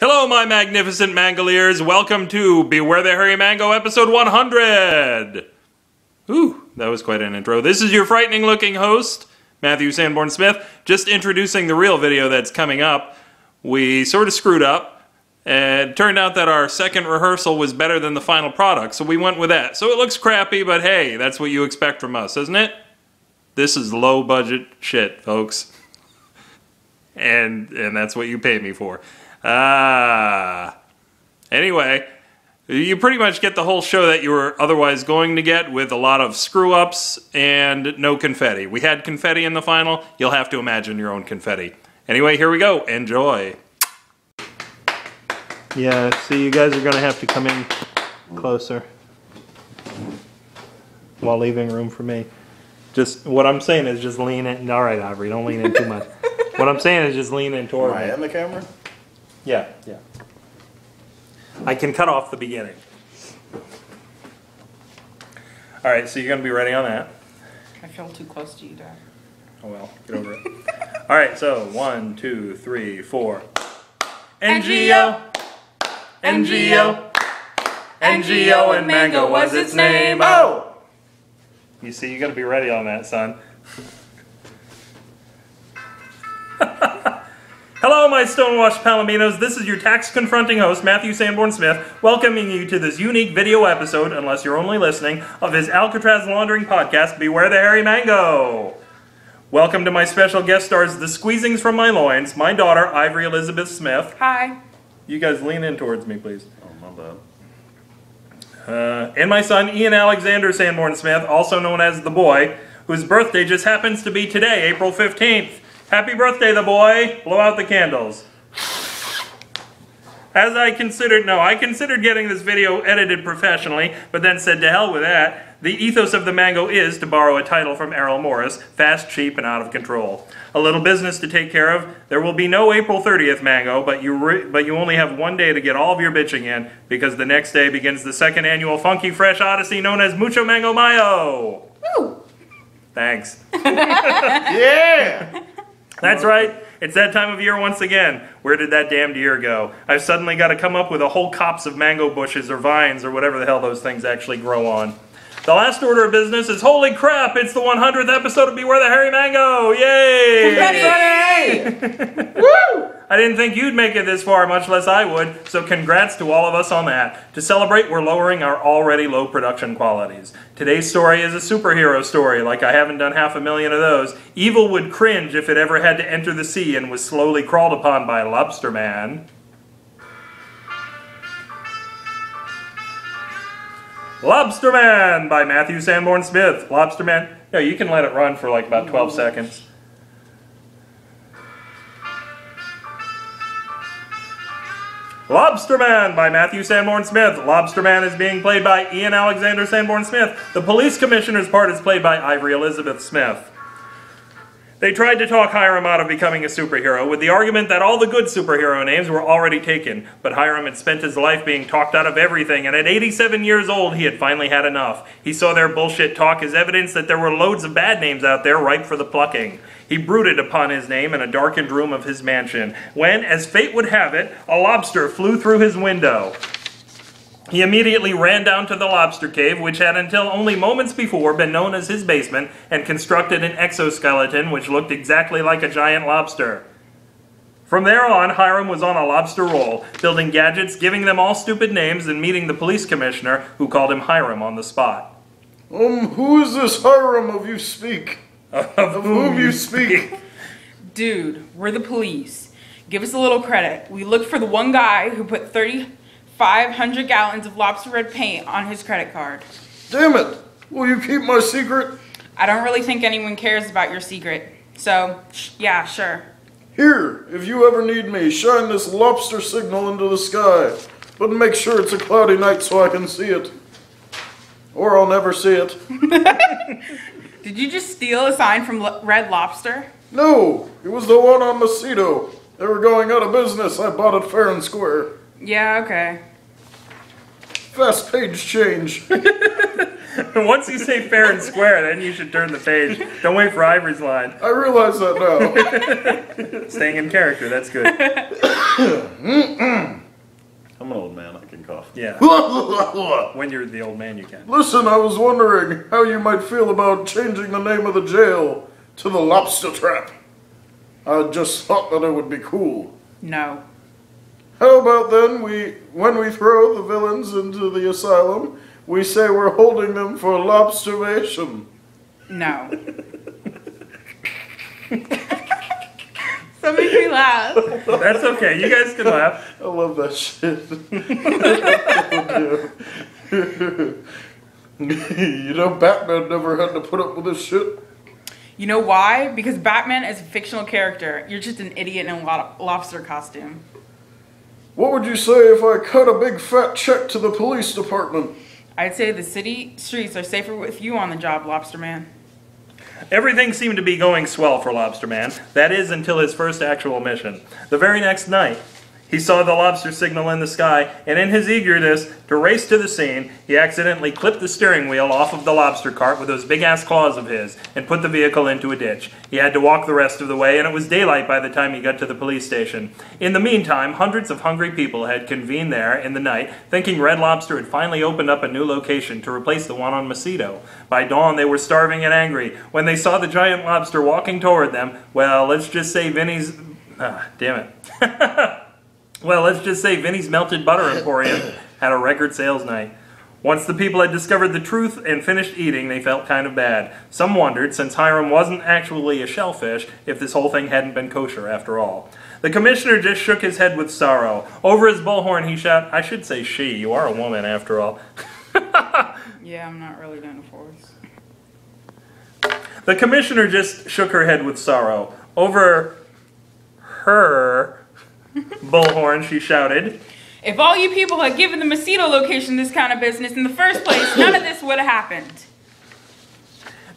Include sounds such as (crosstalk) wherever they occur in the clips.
Hello, my magnificent mangoliers. Welcome to Beware the Hairy Mango episode 100. Ooh, that was quite an intro. This is your frightening looking host, Matthew Sanborn Smith. Just introducing the real video that's coming up. We sort of screwed up. And it turned out that our second rehearsal was better than the final product, so we went with that. So it looks crappy, but hey, that's what you expect from us, isn't it? This is low budget shit, folks. (laughs) And and that's what you pay me for. Ah. Anyway, you pretty much get the whole show that you were otherwise going to get with a lot of screw ups and no confetti. We had confetti in the final. You'll have to imagine your own confetti. Anyway, here we go. Enjoy. Yeah, so you guys are going to have to come in closer while leaving room for me. Just what I'm saying is just lean in. All right, Aubrey, don't lean in too much. (laughs) what I'm saying is just lean in toward Am I me. in the camera? Yeah, yeah. I can cut off the beginning. All right, so you're going to be ready on that. I feel too close to you, Dad. Oh well, get over it. All right, so one, two, three, four. NGO, NGO, NGO, and Mango was its name. Oh! You see, you got to be ready on that, son. Hello, my stonewashed palominos. This is your tax confronting host, Matthew Sanborn Smith, welcoming you to this unique video episode, unless you're only listening, of his Alcatraz laundering podcast, Beware the Hairy Mango. Welcome to my special guest stars, the squeezings from my loins, my daughter, Ivory Elizabeth Smith. Hi. You guys lean in towards me, please. Oh, my bad. Uh, and my son, Ian Alexander Sanborn Smith, also known as the boy, whose birthday just happens to be today, April 15th. Happy birthday, the boy! Blow out the candles. As I considered, no, I considered getting this video edited professionally, but then said to hell with that. The ethos of the mango is, to borrow a title from Errol Morris, fast, cheap, and out of control. A little business to take care of. There will be no April 30th mango, but you re- but you only have one day to get all of your bitching in, because the next day begins the second annual Funky Fresh Odyssey known as Mucho Mango Mayo. Woo! Thanks. (laughs) Yeah! That's right. It's that time of year once again. Where did that damned year go? I've suddenly got to come up with a whole copse of mango bushes or vines or whatever the hell those things actually grow on. The last order of business is holy crap, it's the 100th episode of Beware the Hairy Mango! Yay! (laughs) I didn't think you'd make it this far, much less I would, so congrats to all of us on that. To celebrate, we're lowering our already low production qualities. Today's story is a superhero story, like I haven't done half a million of those. Evil would cringe if it ever had to enter the sea and was slowly crawled upon by Lobster Man. Lobster Man by Matthew Sanborn Smith. Lobster Man. No, you can let it run for like about 12 seconds. Lobster Man by Matthew Sanborn Smith. Lobster Man is being played by Ian Alexander Sanborn Smith. The police commissioner's part is played by Ivory Elizabeth Smith. They tried to talk Hiram out of becoming a superhero with the argument that all the good superhero names were already taken, but Hiram had spent his life being talked out of everything, and at 87 years old, he had finally had enough. He saw their bullshit talk as evidence that there were loads of bad names out there ripe for the plucking. He brooded upon his name in a darkened room of his mansion, when, as fate would have it, a lobster flew through his window. He immediately ran down to the lobster cave, which had until only moments before been known as his basement, and constructed an exoskeleton which looked exactly like a giant lobster. From there on, Hiram was on a lobster roll, building gadgets, giving them all stupid names, and meeting the police commissioner, who called him Hiram on the spot. Um, who is this Hiram of you speak? (laughs) Of whom you speak? Dude, we're the police. Give us a little credit. We looked for the one guy who put 3,500 gallons of lobster red paint on his credit card. Damn it! Will you keep my secret? I don't really think anyone cares about your secret. So, yeah, sure. Here, if you ever need me, shine this lobster signal into the sky. But make sure it's a cloudy night so I can see it. Or I'll never see it. (laughs) Did you just steal a sign from Lo- Red Lobster? No, it was the one on Macedo. They were going out of business. I bought it fair and square. Yeah, okay. Fast page change. (laughs) Once you say fair and square, then you should turn the page. Don't wait for Ivory's line. I realize that now. (laughs) Staying in character, that's good. (coughs) I'm an old man, I can cough. Yeah. (laughs) When you're the old man, you can. Listen, I was wondering how you might feel about changing the name of the jail to the Lobster Trap. I just thought that it would be cool. No. How about then we, when we throw the villains into the asylum, we say we're holding them for lobstervation. No. (laughs) Somebody me laugh. That's okay. You guys can laugh. I love that shit. (laughs) you know, Batman never had to put up with this shit. You know why? Because Batman is a fictional character. You're just an idiot in a lobster costume. What would you say if I cut a big fat check to the police department? I'd say the city streets are safer with you on the job, Lobster Man. Everything seemed to be going swell for Lobster Man. That is until his first actual mission. The very next night, he saw the lobster signal in the sky, and in his eagerness to race to the scene, he accidentally clipped the steering wheel off of the lobster cart with those big ass claws of his and put the vehicle into a ditch. He had to walk the rest of the way, and it was daylight by the time he got to the police station. In the meantime, hundreds of hungry people had convened there in the night, thinking Red Lobster had finally opened up a new location to replace the one on Macedo. By dawn, they were starving and angry. When they saw the giant lobster walking toward them, well, let's just say Vinny's. Ah, damn it. (laughs) Well, let's just say Vinny's Melted Butter Emporium had a record sales night. Once the people had discovered the truth and finished eating, they felt kind of bad. Some wondered, since Hiram wasn't actually a shellfish, if this whole thing hadn't been kosher after all. The commissioner just shook his head with sorrow. Over his bullhorn, he shouted, I should say she, you are a woman after all. (laughs) Yeah, I'm not really doing a force. The commissioner just shook her head with sorrow. Over her bullhorn, she shouted, If all you people had given the Macedo location this kind of business in the first place, none of this would have happened.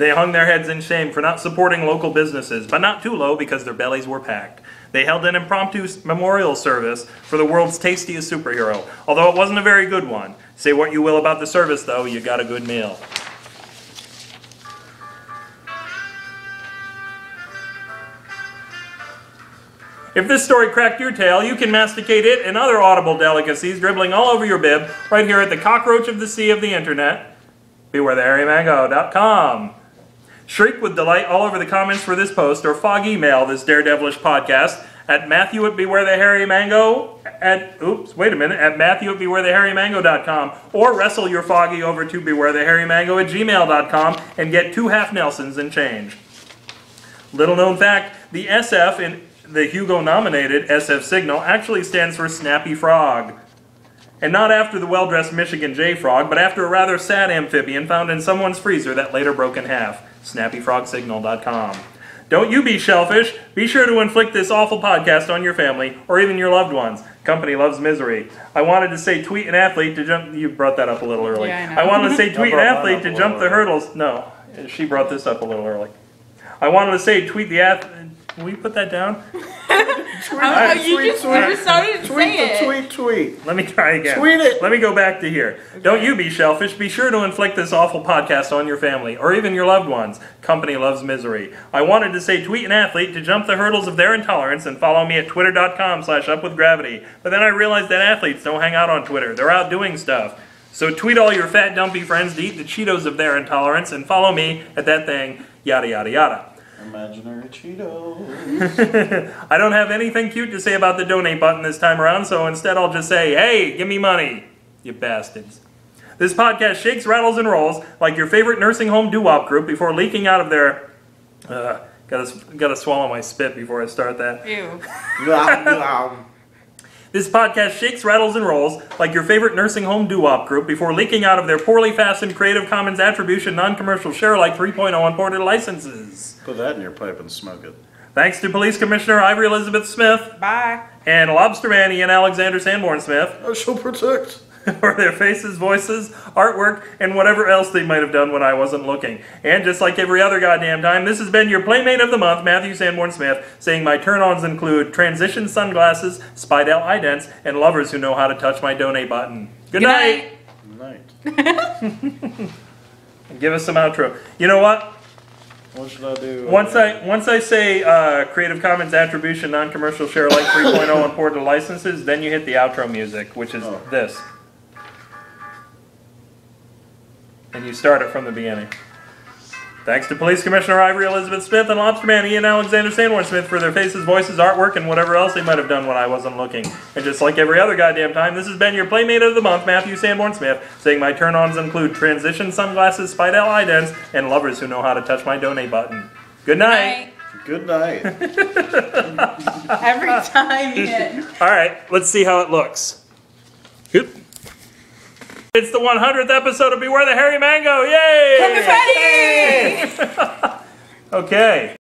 They hung their heads in shame for not supporting local businesses, but not too low because their bellies were packed. They held an impromptu memorial service for the world's tastiest superhero, although it wasn't a very good one. Say what you will about the service, though, you got a good meal. If this story cracked your tail, you can masticate it and other audible delicacies dribbling all over your bib right here at the cockroach of the sea of the internet. BewareTheHairyMango.com. Shriek with delight all over the comments for this post or fog email this daredevilish podcast at Matthew at Beware the Hairy Mango at oops, wait a minute, at Matthew at BewareTheHairyMango.com or wrestle your foggy over to Beware the Hairy Mango at gmail.com and get two half Nelsons and change. Little known fact, the SF in the Hugo nominated SF signal actually stands for Snappy Frog. And not after the well dressed Michigan J frog, but after a rather sad amphibian found in someone's freezer that later broke in half. SnappyFrogSignal.com. Don't you be shellfish. Be sure to inflict this awful podcast on your family or even your loved ones. Company loves misery. I wanted to say tweet an athlete to jump. You brought that up a little early. Yeah, I know. wanted to say (laughs) tweet an athlete to jump the hurdles. No, she brought this up a little early. I wanted to say tweet the athlete. Will you put that down? (laughs) I don't know, you tweet, just, tweet. you just started to Tweet say the it. tweet tweet. Let me try again. Tweet it. Let me go back to here. Don't you be shellfish. Be sure to inflict this awful podcast on your family or even your loved ones. Company loves misery. I wanted to say tweet an athlete to jump the hurdles of their intolerance and follow me at twitter.com slash upwithgravity. But then I realized that athletes don't hang out on Twitter. They're out doing stuff. So tweet all your fat dumpy friends to eat the Cheetos of their intolerance and follow me at that thing, yada yada yada. Imaginary Cheetos. (laughs) I don't have anything cute to say about the donate button this time around, so instead I'll just say, hey, give me money, you bastards. This podcast shakes, rattles, and rolls like your favorite nursing home doo-wop group before leaking out of their... Uh, gotta, gotta swallow my spit before I start that. Ew. (laughs) This podcast shakes, rattles, and rolls like your favorite nursing home doo-wop group before leaking out of their poorly fastened Creative Commons Attribution Non-Commercial Share-alike 3.0 unported licenses. Put that in your pipe and smoke it. Thanks to Police Commissioner Ivory Elizabeth Smith Bye. and Lobster Man Ian Alexander Sanborn Smith I shall protect. (laughs) for their faces, voices, artwork, and whatever else they might have done when I wasn't looking. And just like every other goddamn time, this has been your Playmate of the Month, Matthew Sanborn Smith, saying my turn-ons include transition sunglasses, Spidell idents, and lovers who know how to touch my donate button. Good, Good night. night. Night. (laughs) give us some outro. You know what? What should I do? Once I once I say uh, Creative Commons Attribution Non-Commercial Share Alike 3.0 on portable licenses, then you hit the outro music, which is Oh. this, and you start it from the beginning. Thanks to Police Commissioner Ivory Elizabeth Smith and Lobsterman Ian Alexander Sanborn Smith for their faces, voices, artwork, and whatever else they might have done when I wasn't looking. And just like every other goddamn time, this has been your Playmate of the Month, Matthew Sanborn Smith, saying my turn-ons include transition sunglasses, Spidell idents, and lovers who know how to touch my donate button. Good night. Right? Good night. (laughs) Every time, Ian. All right, let's see how it looks. Oop. It's the 100th episode of Beware the Hairy Mango! Yay! Confetti! (laughs) Okay.